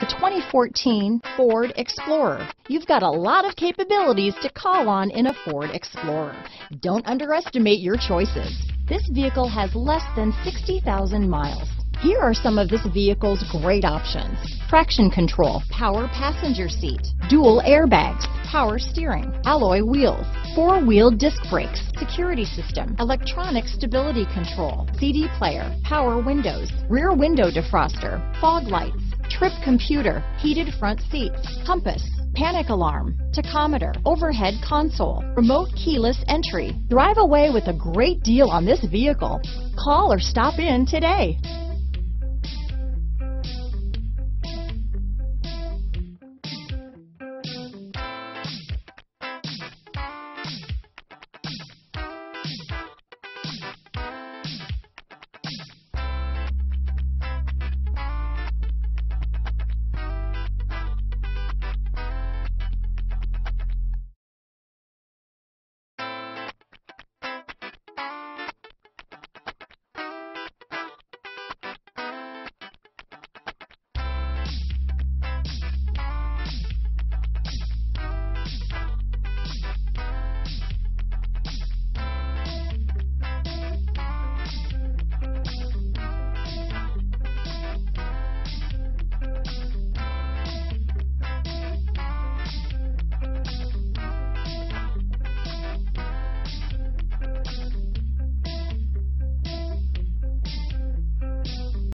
The 2014 Ford Explorer. You've got a lot of capabilities to call on in a Ford Explorer. Don't underestimate your choices. This vehicle has less than 60,000 miles. Here are some of this vehicle's great options. Traction control, power passenger seat, dual airbags, power steering, alloy wheels, four-wheel disc brakes, security system, electronic stability control, CD player, power windows, rear window defroster, fog lights, trip computer, heated front seats, compass, panic alarm, tachometer, overhead console, remote keyless entry. Drive away with a great deal on this vehicle. Call or stop in today.